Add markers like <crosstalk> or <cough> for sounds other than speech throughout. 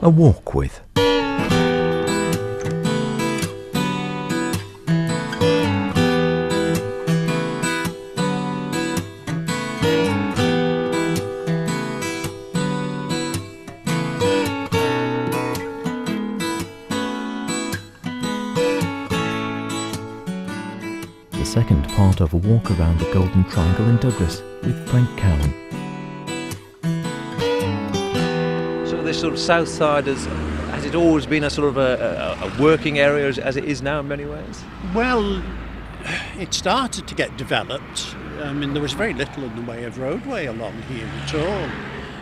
A walk with. Part of a walk around the Golden Triangle in Douglas with Frank Cowin. So this sort of south side has, has it always been a sort of a, a, a working area as, as it is now in many ways? Well, it started to get developed. I mean, there was very little in the way of roadway along here at all.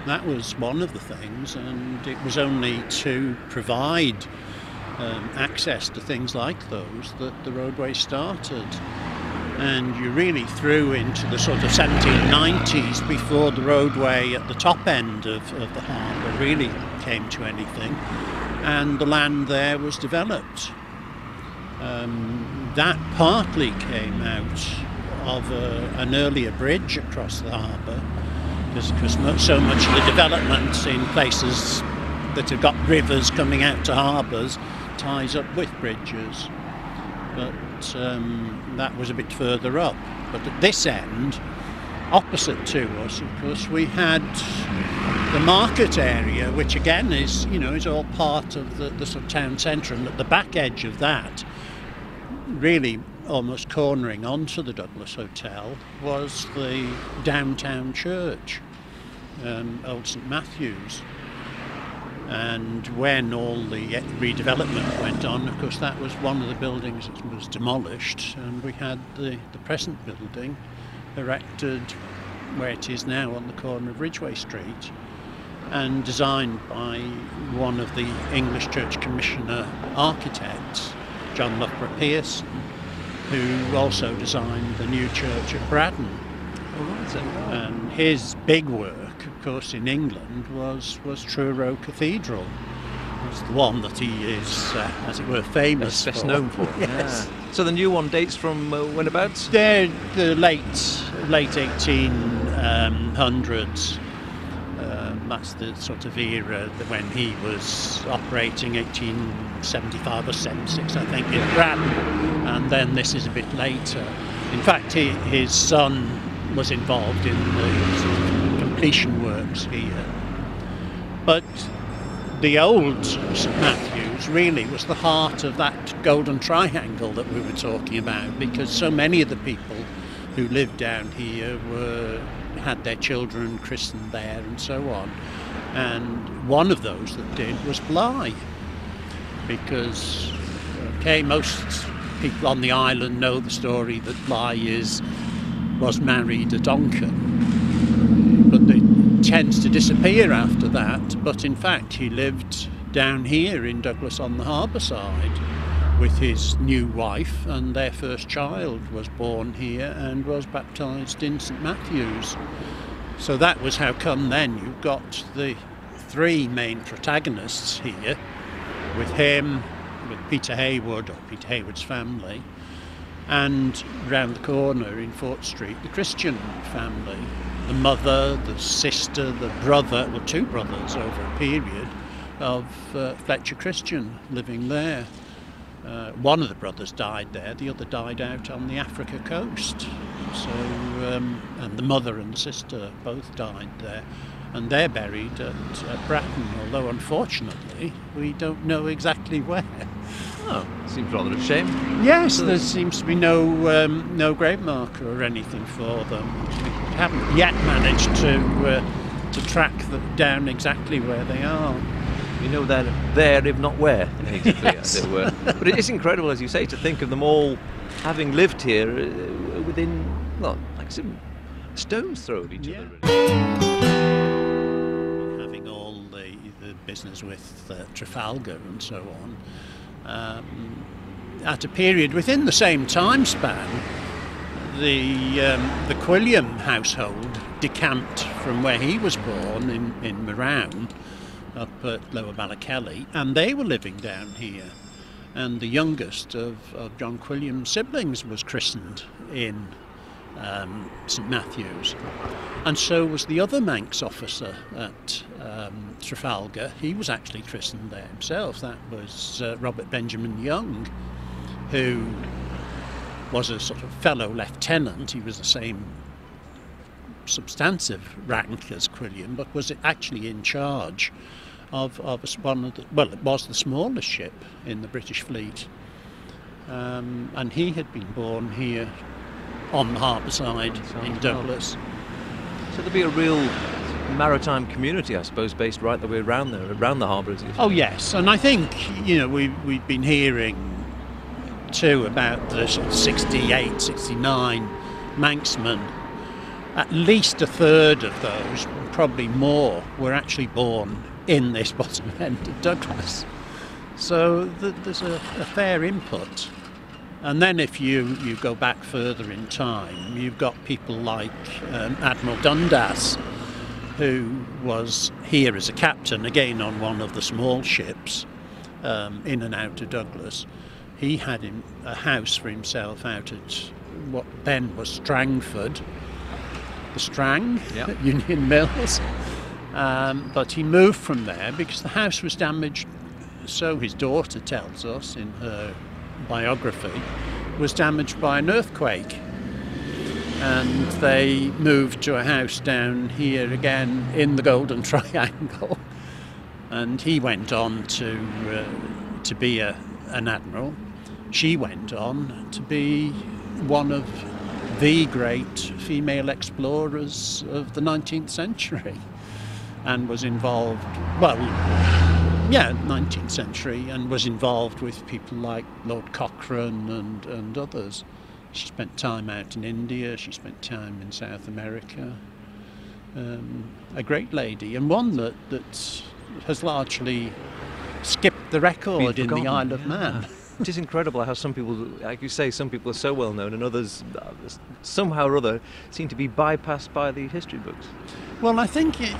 That was one of the things, and it was only to provide um, access to things like those that the roadway started. And you really threw into the sort of 1790s before the roadway at the top end of, of the harbour really came to anything, and the land there was developed. Um, that partly came out of a, an earlier bridge across the harbour, because so much of the development in places that have got rivers coming out to harbours ties up with bridges. But um, that was a bit further up. But at this end, opposite to us, of course, we had the market area, which again is, you know, is all part of the, the sort of town centre, and at the back edge of that, really almost cornering onto the Douglas Hotel, was the downtown church, um, Old St Matthew's. And when all the redevelopment went on, of course, that was one of the buildings that was demolished, and we had the, the present building erected where it is now on the corner of Ridgeway Street and designed by one of the English Church Commissioner architects, John Loughborough Pearson, who also designed the new church at Braddan. And his big work, of course, in England was, was Truro Cathedral. It's the one that he is, uh, as it were, famous Best for. known for. <laughs> yes. Yeah. So the new one dates from uh, whenabouts? They're the late late 1800s. Um, that's the sort of era that when he was operating 1875 or 76, I think, in Braddan. And then this is a bit later. In fact, he, his son was involved in the completion works here. But the old St Matthews really was the heart of that golden triangle that we were talking about because so many of the people who lived down here were had their children christened there and so on. And one of those that did was Bligh because okay most people on the island know the story that Bligh is was married at Onchan but it tends to disappear after that but in fact he lived down here in Douglas on the harbour side with his new wife and their first child was born here and was baptised in St Matthew's. So that was how come then you've got the three main protagonists here with him with Peter Heywood or Peter Heywood's family and round the corner in Fort Street, the Christian family. The mother, the sister, the brother, well, two brothers over a period of uh, Fletcher Christian living there. Uh, one of the brothers died there, the other died out on the Africa coast. So, um, and the mother and the sister both died there. And they're buried at, at Braddan, although unfortunately we don't know exactly where. Oh, seems rather a shame. Yes, there seems to be no um, no grave marker or anything for them. We haven't yet managed to uh, to track them down exactly where they are. We know they're there, if not where, <laughs> exactly, Yes. as it were. But it is incredible, as you say, to think of them all having lived here uh, within, well, like some stone's throw of each Yeah. other. really. having all the, the business with uh, Trafalgar and so on, um, at a period within the same time span, the um, the Quilliam household decamped from where he was born in, in Marown, up at Lower Ballakelly, and they were living down here. and the youngest of, of John Quilliam's siblings was christened in um, St Matthew's. And so was the other Manx officer at um, Trafalgar. He was actually christened there himself. That was uh, Robert Benjamin Young, who was a sort of fellow lieutenant. He was the same substantive rank as Quilliam, but was actually in charge of, of one of the, well, it was the smallest ship in the British fleet. Um, and he had been born here on the harbour side in Douglas. So there'd be a real maritime community, I suppose, based right the way around there, around the harbour. Oh yes, and I think you know we we've been hearing too about the sort of 68, 69 Manxmen. At least a third of those, probably more, were actually born in this bottom <laughs> end of Douglas. So th- there's a, a, fair input. And then if you, you go back further in time, you've got people like um, Admiral Dundas, who was here as a captain, again on one of the small ships um, in and out of Douglas. He had him, a house for himself out at what then was Strangford, the Strang, yep. <laughs> Union Mills. Um, but he moved from there because the house was damaged. So his daughter tells us in her biography, was damaged by an earthquake. And they moved to a house down here again in the Golden <laughs> Triangle. And he went on to uh, to be a, an admiral. She went on to be one of the great female explorers of the 19th century and was involved, well, yeah, 19th century, and was involved with people like Lord Cochrane and, and others. She spent time out in India, she spent time in South America. Um, a great lady, and one that, that has largely skipped the record in the Isle of Man. <laughs> it is incredible how some people, like you say, some people are so well known, and others uh, somehow or other seem to be bypassed by the history books. Well, I think it,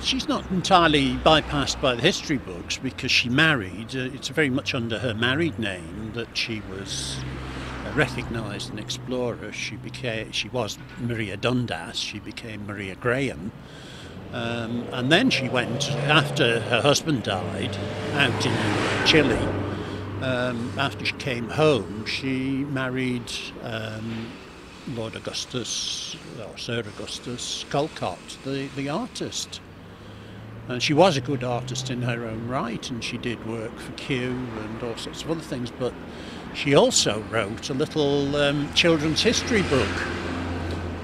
she's not entirely bypassed by the history books because she married. Uh, it's very much under her married name that she was recognised an explorer. She became. She was Maria Dundas. She became Maria Graham. Um, and then she went after her husband died out in Chile um, after she came home, she married um, Lord Augustus, or Sir Augustus Callcott, the, the artist. And she was a good artist in her own right, and she did work for Kew and all sorts of other things, but she also wrote a little um, children's history book,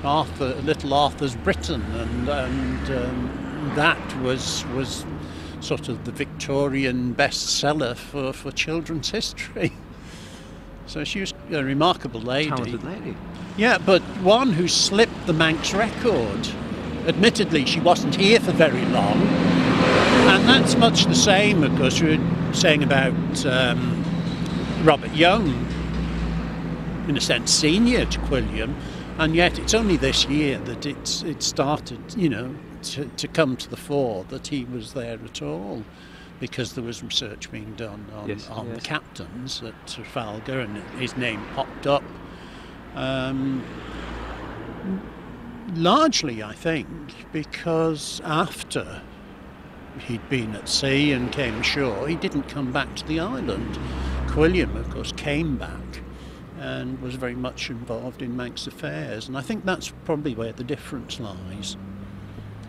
Arthur, Little Arthur's Britain, and, and um, that was, was sort of the Victorian bestseller for, for children's history. So she was a remarkable lady. Talented lady. Yeah, but one who slipped the Manx record. Admittedly, she wasn't here for very long. And that's much the same, of course, we were saying about um, Robert Young, in a sense, senior to Quilliam. And yet it's only this year that it's it started, you know, to, to come to the fore that he was there at all because there was research being done on, yes, on yes. the captains at Trafalgar and his name popped up. Um, largely, I think, because after he'd been at sea and came ashore, he didn't come back to the island. Quilliam, of course, came back and was very much involved in Manx affairs, and I think that's probably where the difference lies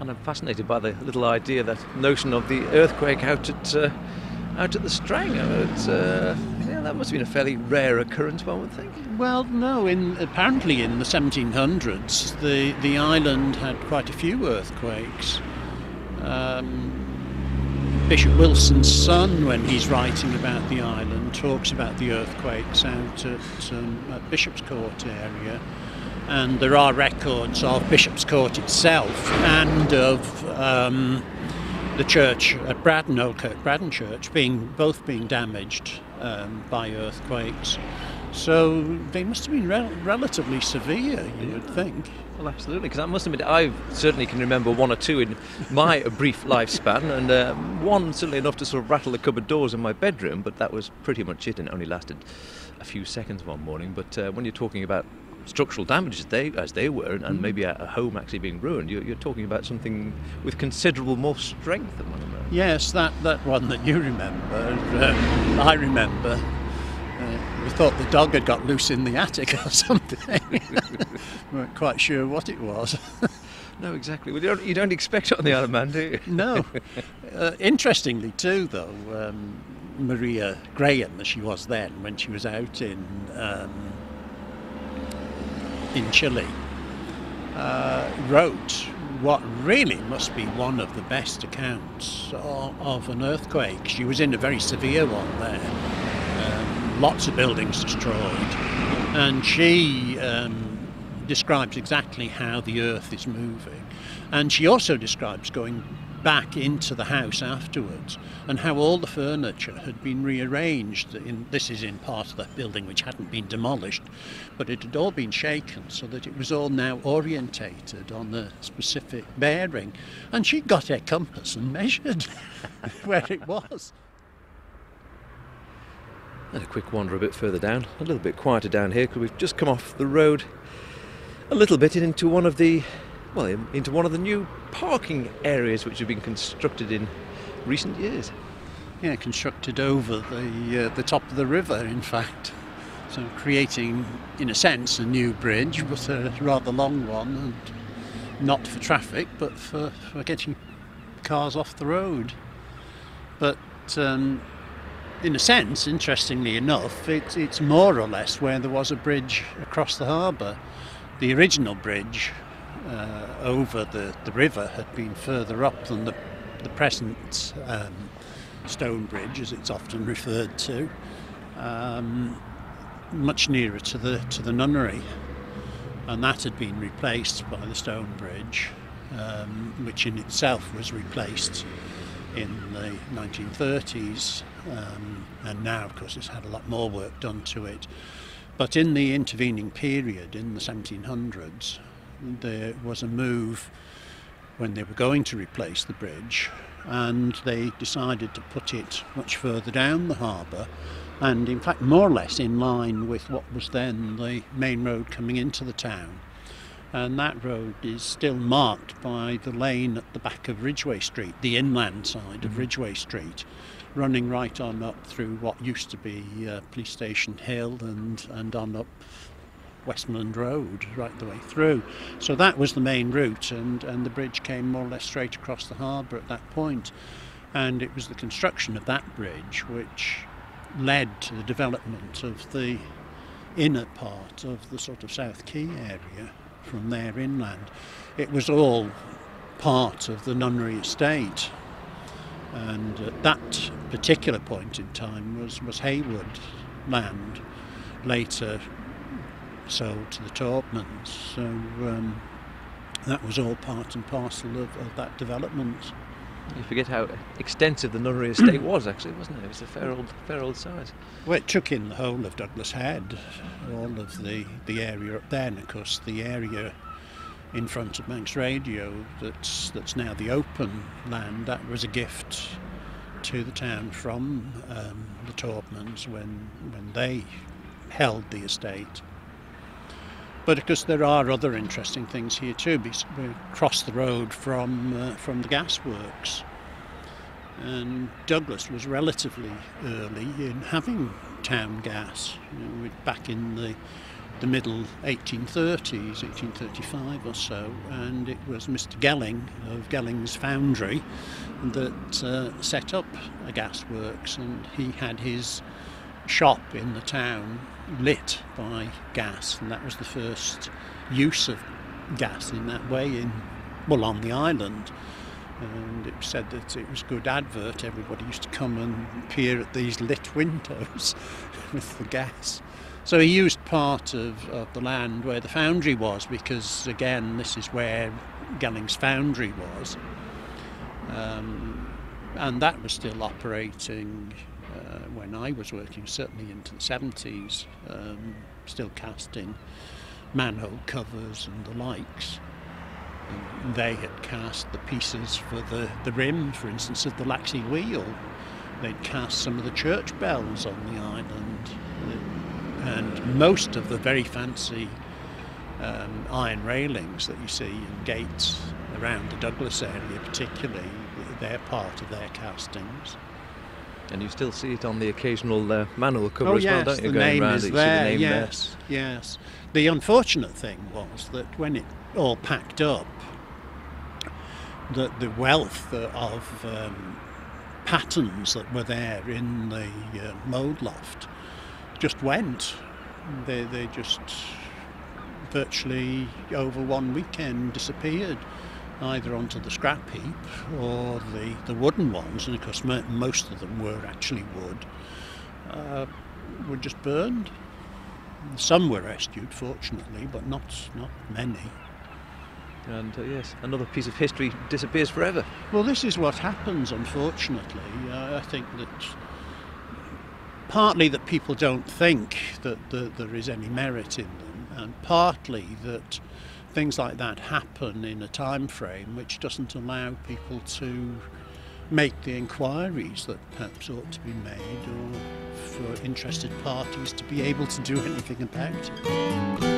and I'm fascinated by the little idea, that notion of the earthquake out at uh, out at the Strang. Uh, yeah, that must have been a fairly rare occurrence, one would think. Well, no. In apparently in the 1700s, the the island had quite a few earthquakes. Um, Bishop Wilson's son, when he's writing about the island, talks about the earthquakes out at, um, at Bishop's Court area and there are records of Bishop's Court itself and of um, the church at Braddan, Old Kirk Braddon Church, being both being damaged um, by earthquakes. So they must have been rel- relatively severe, you would think. Well, absolutely, because I must admit, I certainly can remember one or two in my <laughs> brief lifespan, and uh, one certainly enough to sort of rattle the cupboard doors in my bedroom, but that was pretty much it, and it only lasted a few seconds one morning. But uh, when you're talking about structural damage as they, as they were, and Mm. maybe a, a home actually being ruined, you're, you're talking about something with considerable more strength than one of them. Yes, that, that one that you remember, uh, I remember. Uh, we thought the dog had got loose in the attic or something. <laughs> we weren't quite sure what it was. <laughs> No, exactly. Well, you, don't, you don't expect it on the Isle of Man, do you? no. <laughs> Uh, interestingly, too, though, um, Maria Graham, as she was then, when she was out in um, in Chile, uh, wrote what really must be one of the best accounts of, of an earthquake. She was in a very severe one there, um, lots of buildings destroyed, and she um, describes exactly how the earth is moving. And she also describes going back into the house afterwards and how all the furniture had been rearranged. In, this is in part of the building which hadn't been demolished, but it had all been shaken so that it was all now orientated on a specific bearing. And she got her compass and measured <laughs> where it was. And a quick wander a bit further down, a little bit quieter down here because we've just come off the road a little bit into one of the, well, into one of the new parking areas which have been constructed in recent years. Yeah, constructed over the uh, the top of the river, in fact. So creating, in a sense, a new bridge, but a rather long one, and not for traffic, but for, for getting cars off the road. But um, in a sense, interestingly enough, it's it's more or less where there was a bridge across the harbour. The original bridge uh, over the, the river had been further up than the, the present um, stone bridge, as it's often referred to, um, much nearer to the to the nunnery, and that had been replaced by the stone bridge, um, which in itself was replaced in the 1930s, um, and now, of course, it's had a lot more work done to it. But in the intervening period, in the 1700s, there was a move when they were going to replace the bridge, and they decided to put it much further down the harbour, and in fact, more or less in line with what was then the main road coming into the town. And that road is still marked by the lane at the back of Ridgeway Street, the inland side of Ridgeway Street, running right on up through what used to be uh, Police Station Hill and, and on up Westmoreland Road right the way through. So that was the main route, and, and the bridge came more or less straight across the harbour at that point. And it was the construction of that bridge which led to the development of the inner part of the sort of South Quay area from there inland. It was all part of the nunnery estate. And at that particular point in time was, was Heywood land, later sold to the Taubmans. So um, that was all part and parcel of, of that development. You forget how extensive the nunnery estate was, actually, wasn't it? It was a fair old, fair old size. Well, it took in the whole of Douglas Head, all of the, the area up there, and of course the area in front of Manx Radio that's that's now the open land. That was a gift to the town from um, the Taubmans when when they held the estate. But of course, there are other interesting things here too. We across the road from uh, from the gasworks, and Douglas was relatively early in having town gas. You know, back in the the middle 1830s, 1835 or so, and it was Mr. Gelling of Gelling's Foundry that uh, set up a gasworks, and he had his shop in the town lit by gas, and that was the first use of gas in that way in well on the island. And it was said that it was good advert. Everybody used to come and peer at these lit <laughs> windows with the gas. So he used part of, of the land where the foundry was, because again, this is where Gelling's foundry was. Um, and that was still operating uh, when I was working, certainly into the 70s, um, still casting manhole covers and the likes. And they had cast the pieces for the, the rim, for instance, of the Laxey wheel. They'd cast some of the church bells on the island. And most of the very fancy um, iron railings that you see in gates around the Douglas area, particularly, they're part of their castings. And you still see it on the occasional uh, manual cover oh, as yes, well, don't you? the Going name round is there. the name yes, yes. The unfortunate thing was that when it all packed up, that the wealth of um, patterns that were there in the uh, mould loft just went. They, they just virtually over one weekend disappeared, either onto the scrap heap or the, the wooden ones, and of course most of them were actually wood, uh, were just burned. Some were rescued, fortunately, but not not many. And uh, yes, another piece of history disappears forever. Well, this is what happens, unfortunately. Uh, I think that partly that people don't think that, that there is any merit in them, and partly that things like that happen in a time frame which doesn't allow people to make the inquiries that perhaps ought to be made or for interested parties to be able to do anything about it.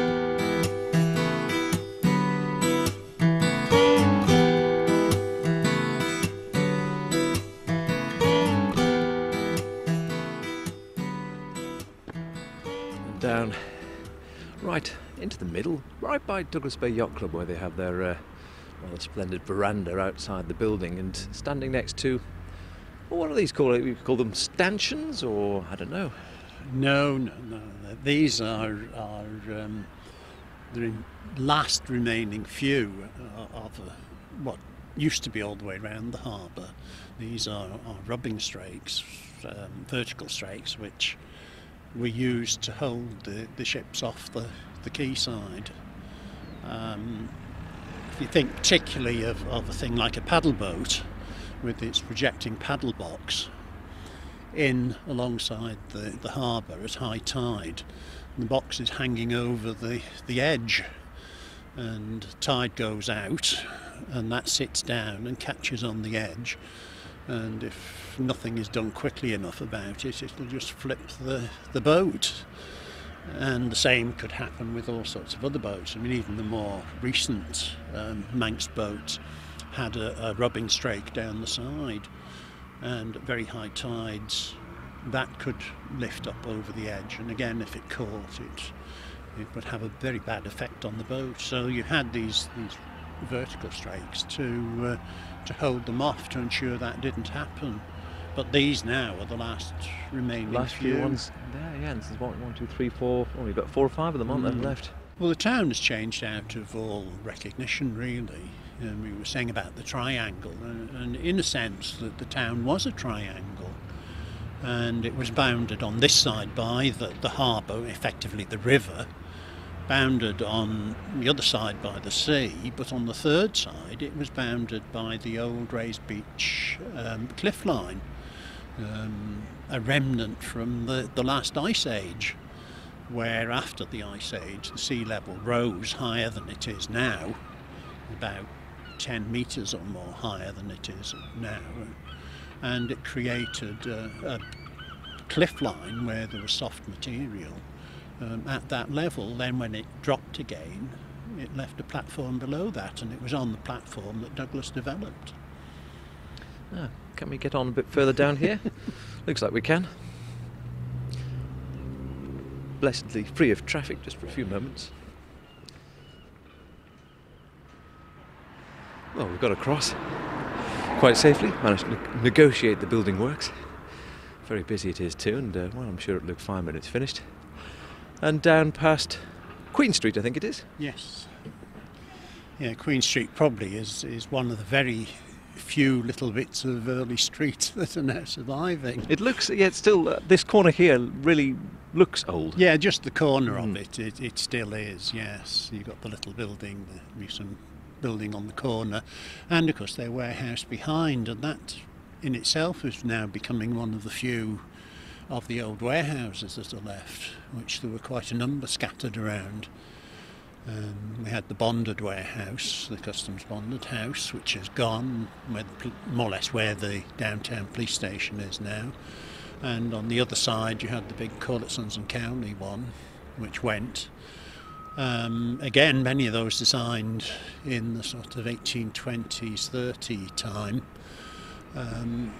Right by Douglas Bay Yacht Club, where they have their uh, rather splendid veranda outside the building, and standing next to. Well, what are these called? We call them stanchions, or I don't know. No, no, no. These are are um, the last remaining few uh, of uh, what used to be all the way around the harbour. These are, are rubbing strakes, um, vertical strakes, which were used to hold the, the ships off the, the quayside. Um, if you think particularly of, of a thing like a paddle boat with its projecting paddle box, in alongside the, the harbour at high tide. The box is hanging over the, the edge, and tide goes out, and that sits down and catches on the edge. And if nothing is done quickly enough about it, it'll just flip the, the boat. And the same could happen with all sorts of other boats. I mean, even the more recent um, Manx boats had a, a rubbing strake down the side and at very high tides that could lift up over the edge. And again if it caught it it would have a very bad effect on the boat. So you had these these vertical strakes to uh, to hold them off to ensure that didn't happen but these now are the last remaining Last few ones there, yeah. This is one, one, two, three, four. You've got four or five of them, aren't there, Mm. left? Well, the town has changed out of all recognition, really. Um, we were saying about the triangle, and, and in a sense, that the town was a triangle, and it was bounded on this side by the, the harbour, effectively the river, bounded on the other side by the sea, but on the third side, it was bounded by the old raised beach um, cliff line, um, a remnant from the, the last ice age where after the ice age the sea level rose higher than it is now, about 10 metres or more higher than it is now, and it created a, a cliff line where there was soft material um, at that level. Then, when it dropped again, it left a platform below that, and it was on the platform that Douglas developed. Ah, can we get on a bit further down here? <laughs> Looks like we can. Blessedly free of traffic just for a few moments. Well, we've got across quite safely. Managed to ne- negotiate the building works. Very busy it is too, and uh, well, I'm sure it'll look fine when it's finished. And down past Queen Street, I think it is. Yes. Yeah, Queen Street probably is, is one of the very few little bits of early street <laughs> that are now surviving. It looks, yeah, it's still uh, this corner here really looks old. Yeah, just the corner Mm. of it, it, it still is, yes. You've got the little building, the recent building on the corner, and of course their warehouse behind, and that in itself is now becoming one of the few of the old warehouses that are left, which there were quite a number scattered around. Um, we had the bonded warehouse, the customs bonded house, which is gone, more or less where the downtown police station is now. And on the other side, you had the big Corlett Sons and Cowley one, which went. Um, again, many of those designed in the sort of 1820s, 30 time. Um,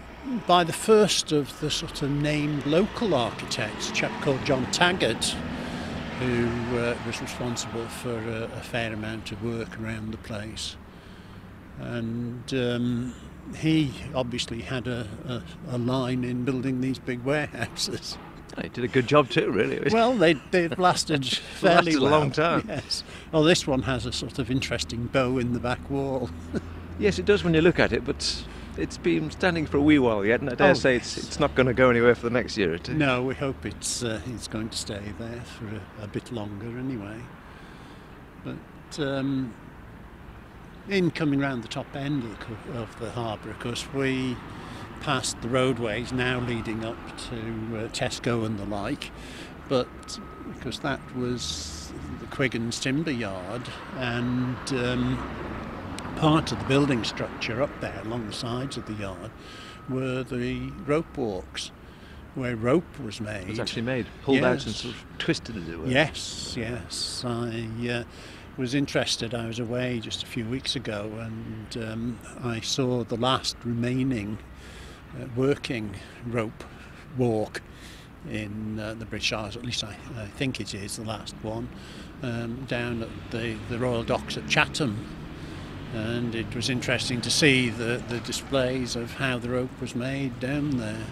by the first of the sort of named local architects, a chap called John Taggart, who uh, was responsible for a, a, fair amount of work around the place. And um, he obviously had a, a, a, line in building these big warehouses. <laughs> He did a good job too, really. <laughs> Well, they, they've lasted <laughs> fairly lasted well. a long time. Yes. Well, this one has a sort of interesting bow in the back wall. yes, it does when you look at it, but it's been standing for a wee while yet, and I dare Oh, say it's it's not going to go anywhere for the next year or two. No, we hope it's uh, it's going to stay there for a, a bit longer anyway. But um, in coming round the top end of the, of the harbour, of course, we passed the roadways now leading up to uh, Tesco and the like. But because that was the Quiggins timber yard and um, part of the building structure up there along the sides of the yard were the rope walks where rope was made. It was actually made, pulled out and Yes. sort of twisted, as it were. Yes, yes. I uh, was interested. I was away just a few weeks ago and um, I saw the last remaining uh, working rope walk in uh, the British Isles, at least I, I think it is the last one, um, down at the, the Royal Docks at Chatham. And it was interesting to see the, the displays of how the rope was made down there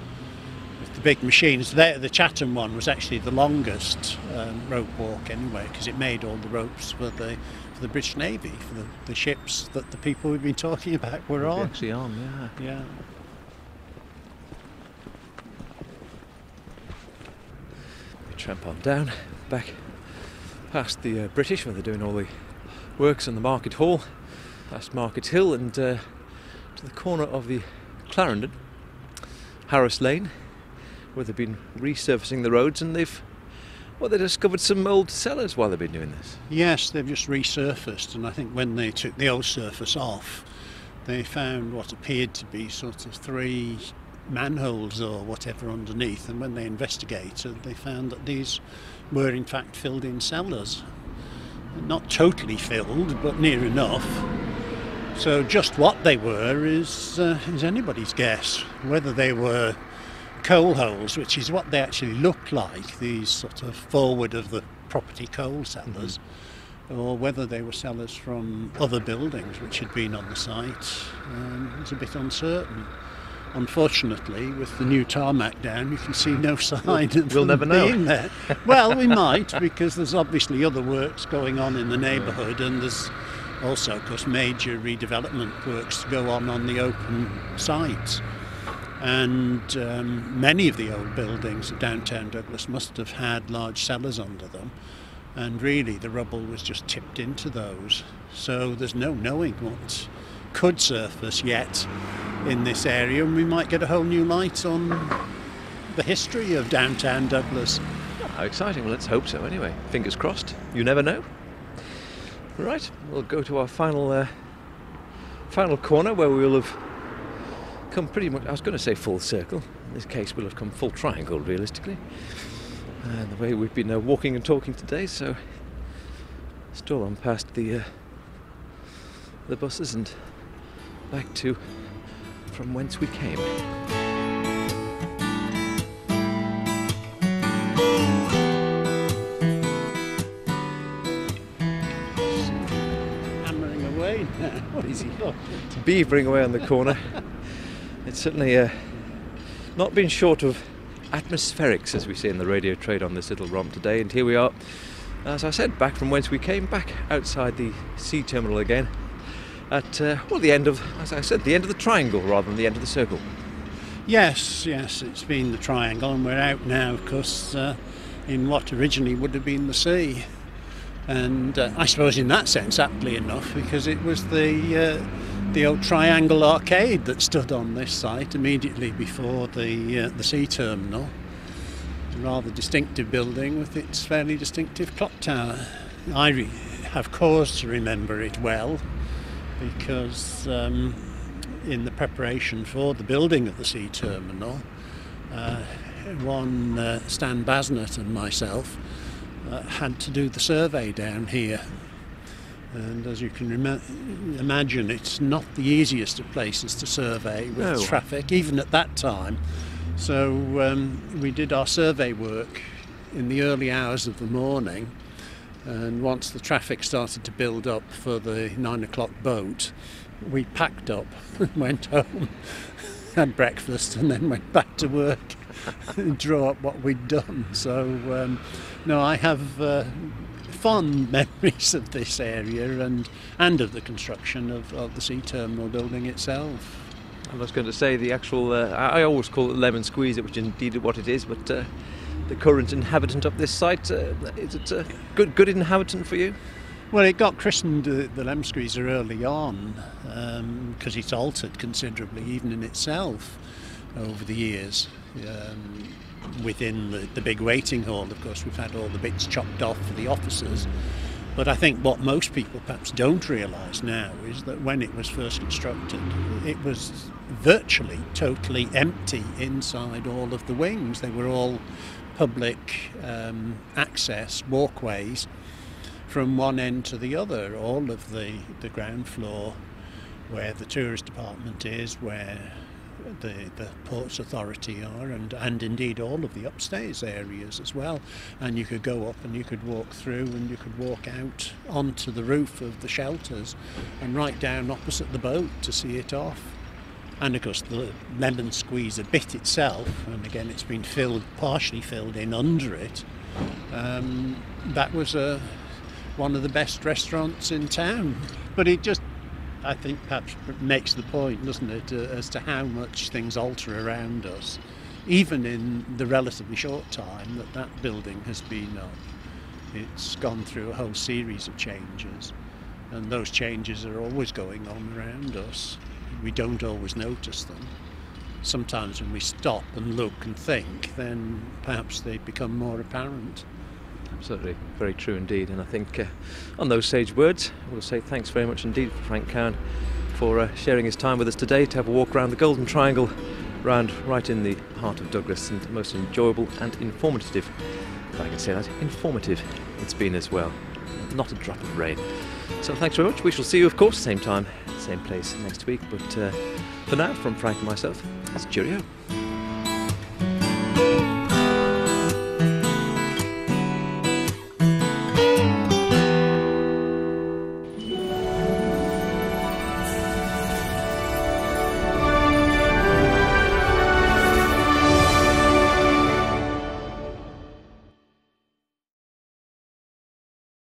with the big machines. There, the Chatham one was actually the longest um, rope walk anyway, because it made all the ropes for the for the British Navy, for the, the ships that the people we've been talking about were on. actually on, yeah. Yeah. We tramp on down, back past the uh, British where they're doing all the works in the Market Hall, past Market Hill, and uh, to the corner of the Clarendon, Harris Lane, where they've been resurfacing the roads and they've well, they discovered some old cellars while they've been doing this. Yes, they've just resurfaced, and I think when they took the old surface off, they found what appeared to be sort of three manholes or whatever underneath. And when they investigated, they found that these were in fact filled in cellars. Not totally filled, but near enough. So just what they were is uh, is anybody's guess. Whether they were coal holes, which is what they actually looked like, these sort of forward of the property coal cellars, or whether they were cellars from other buildings which had been on the site, um, it's a bit uncertain. Unfortunately, with the new tarmac down, you can see no sign of we'll them never know. being there. Well, we might, because there's obviously other works going on in the neighbourhood, and there's also, of course, major redevelopment works go on on the open sites. And um, many of the old buildings at downtown Douglas must have had large cellars under them. And really, the rubble was just tipped into those. So there's no knowing what could surface yet in this area, and we might get a whole new light on the history of downtown Douglas. How exciting. Well, let's hope so anyway. Fingers crossed. You never know. Right, we'll go to our final uh, final corner where we will have come pretty much, I was going to say full circle. In this case, we'll have come full triangle realistically. And the way we've been uh, walking and talking today, so still on past the uh, the buses and back to from whence we came. Easy. beavering away on the corner. It's certainly uh, not been short of atmospherics, as we say in the radio trade, on this little romp today. And here we are, as I said, back from whence we came, back outside the sea terminal again. At uh, well, the end of, as I said, the end of the triangle rather than the end of the circle. Yes, yes, it's been the triangle, and we're out now, of course, uh, in what originally would have been the sea. And uh, I suppose, in that sense, aptly enough, because it was the uh, the old triangle arcade that stood on this site immediately before the uh, the sea terminal. A rather distinctive building with its fairly distinctive clock tower. I re- have cause to remember it well because um, in the preparation for the building of the sea terminal, uh, one uh, Stan Basnett and myself uh, had to do the survey down here. And as you can rem- imagine, it's not the easiest of places to survey with No. traffic, even at that time. So um, we did our survey work in the early hours of the morning. And once the traffic started to build up for the nine o'clock boat, we packed up, <laughs> went home, <laughs> had breakfast, and then went back to work and <laughs> draw up what we'd done. So, um, no, I have uh, fond <laughs> memories of this area and, and of the construction of, of the sea terminal building itself. I was going to say the actual. Uh, I always call it lemon squeeze, which indeed is what it is. But uh, the current inhabitant of this site uh, is it a good good inhabitant for you? Well, it got christened uh, the Lem Squeezer early on because it's altered considerably, even in itself, over the years. Um, within the, the big waiting hall, of course, we've had all the bits chopped off for the officers. But I think what most people perhaps don't realise now is that when it was first constructed, it was virtually totally empty inside all of the wings. They were all public um, access walkways from one end to the other. All of the, the ground floor, where the tourist department is, where the, the Ports Authority are, and, and indeed all of the upstairs areas as well. And you could go up and you could walk through and you could walk out onto the roof of the shelters and right down opposite the boat to see it off. And of course, the lemon squeezer bit itself, and again, it's been filled, partially filled in under it. Um, that was a, one of the best restaurants in town. But it just, I think, perhaps makes the point, doesn't it, uh, as to how much things alter around us, even in the relatively short time that that building has been up. It's gone through a whole series of changes, and those changes are always going on around us. We don't always notice them. Sometimes when we stop and look and think, then perhaps they become more apparent. Absolutely, very true indeed. And I think uh, on those sage words, we'll say thanks very much indeed for Frank Cowin for uh, sharing his time with us today to have a walk around the Golden Triangle, round right in the heart of Douglas, and most enjoyable and informative, if I can say that, informative it's been as well. Not a drop of rain. So thanks very much. We shall see you, of course, same time, same place next week. But uh, for now, from Frank and myself, it's cheerio.